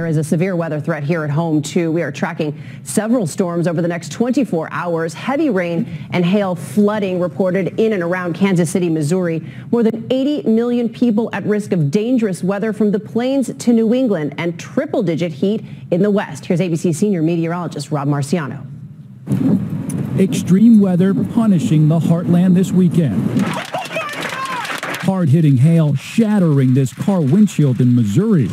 There is a severe weather threat here at home, too. We are tracking several storms over the next 24 hours. Heavy rain and hail flooding reported in and around Kansas City, Missouri. More than 80 million people at risk of dangerous weather from the plains to New England and triple-digit heat in the west. Here's ABC senior meteorologist Rob Marciano. Extreme weather punishing the heartland this weekend. Hard-hitting hail shattering this car windshield in Missouri.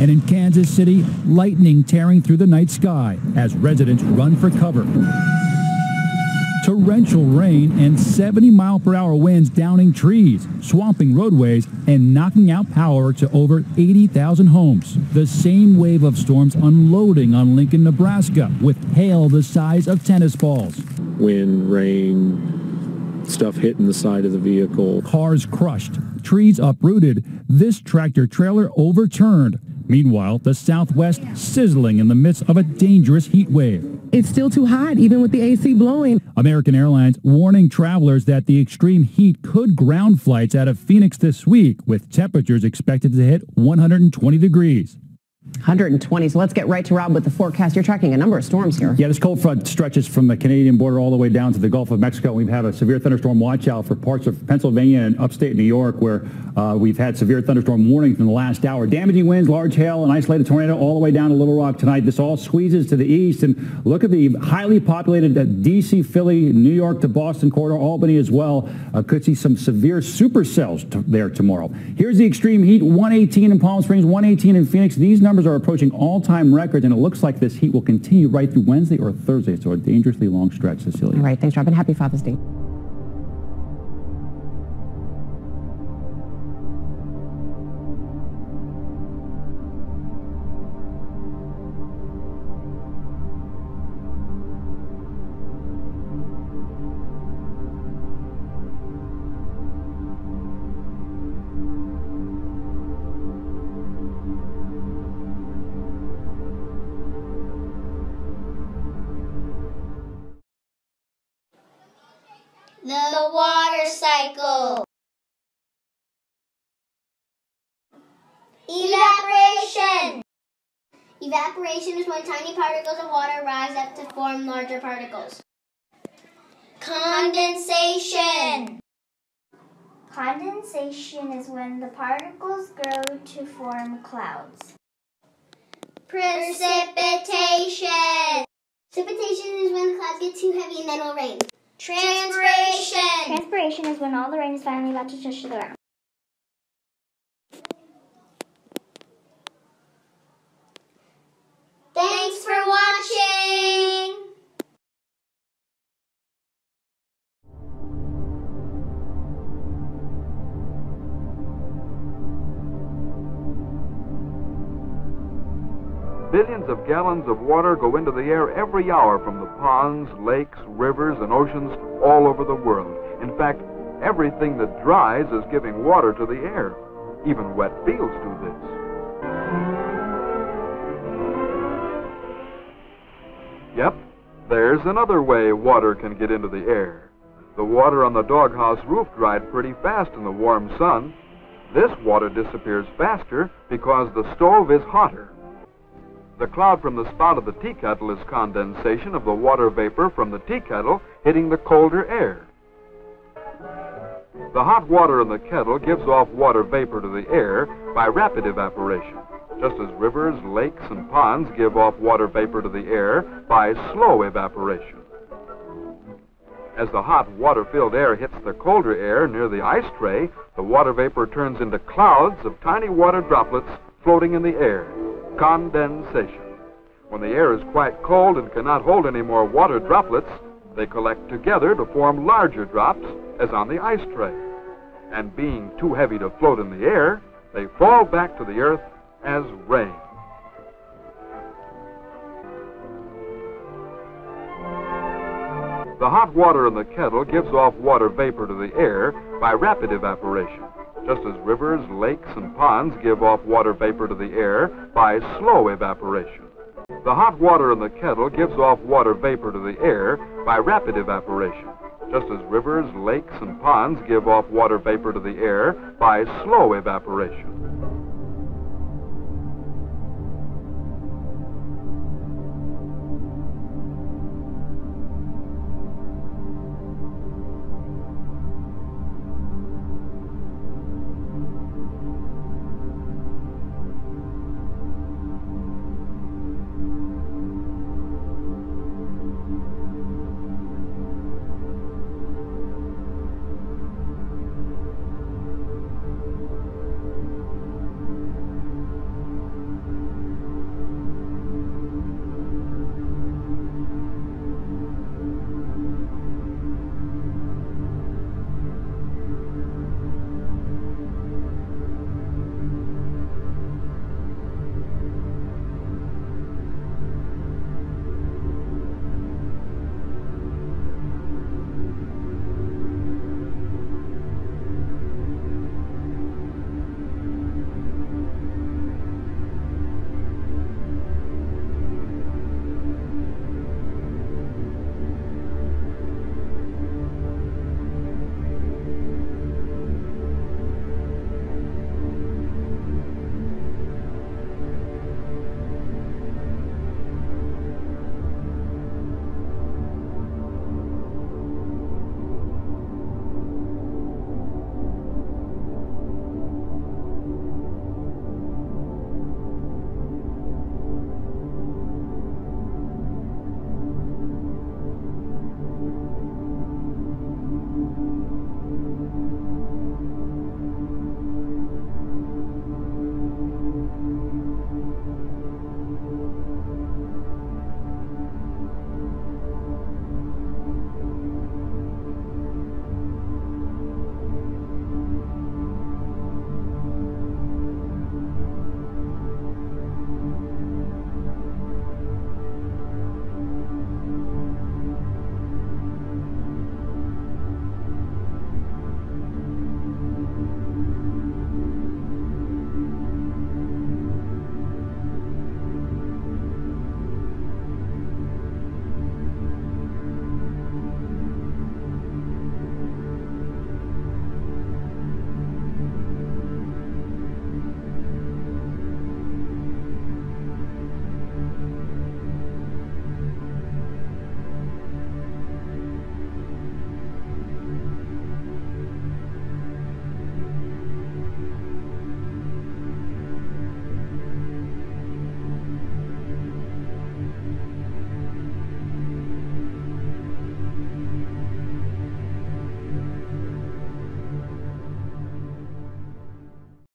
And in Kansas City, lightning tearing through the night sky as residents run for cover. Torrential rain and 70 mile per hour winds downing trees, swamping roadways, and knocking out power to over 80,000 homes. The same wave of storms unloading on Lincoln, Nebraska, with hail the size of tennis balls. Wind, rain, stuff hitting the side of the vehicle. Cars crushed, trees uprooted, this tractor trailer overturned, Meanwhile, the Southwest sizzling in the midst of a dangerous heat wave. It's still too hot, even with the AC blowing. American Airlines warning travelers that the extreme heat could ground flights out of Phoenix this week, with temperatures expected to hit 120 degrees. 120. So let's get right to Rob with the forecast. You're tracking a number of storms here. Yeah, this cold front stretches from the Canadian border all the way down to the Gulf of Mexico. We've had a severe thunderstorm watch out for parts of Pennsylvania and upstate New York where uh, we've had severe thunderstorm warnings in the last hour. Damaging winds, large hail, and isolated tornado all the way down to Little Rock tonight. This all squeezes to the east. And look at the highly populated uh, D.C., Philly, New York to Boston corridor, Albany as well. Uh, could see some severe supercells there tomorrow. Here's the extreme heat, 118 in Palm Springs, 118 in Phoenix. These numbers are approaching all-time records, and it looks like this heat will continue right through Wednesday or Thursday, so a dangerously long stretch, Cecilia. All right, thanks, Robin. Happy Father's Day. The water cycle. Evaporation. Evaporation is when tiny particles of water rise up to form larger particles. Condensation. Condensation is when the particles grow to form clouds. Precipitation. Precipitation is when the clouds get too heavy and then it will rain. Transpiration. Transpiration is when all the rain is finally about to touch the ground. Billions of gallons of water go into the air every hour from the ponds, lakes, rivers, and oceans all over the world. In fact, everything that dries is giving water to the air. Even wet fields do this. Yep, there's another way water can get into the air. The water on the doghouse roof dried pretty fast in the warm sun. This water disappears faster because the stove is hotter. The cloud from the spout of the tea kettle is condensation of the water vapor from the tea kettle hitting the colder air. The hot water in the kettle gives off water vapor to the air by rapid evaporation, just as rivers, lakes, and ponds give off water vapor to the air by slow evaporation. As the hot water-filled air hits the colder air near the ice tray, the water vapor turns into clouds of tiny water droplets floating in the air condensation. When the air is quite cold and cannot hold any more water droplets, they collect together to form larger drops, as on the ice tray. And being too heavy to float in the air, they fall back to the earth as rain. The hot water in the kettle gives off water vapor to the air by rapid evaporation just as rivers, lakes, and ponds give off water vapor to the air by slow evaporation. The hot water in the kettle gives off water vapor to the air by rapid evaporation, just as rivers, lakes, and ponds give off water vapor to the air by slow evaporation.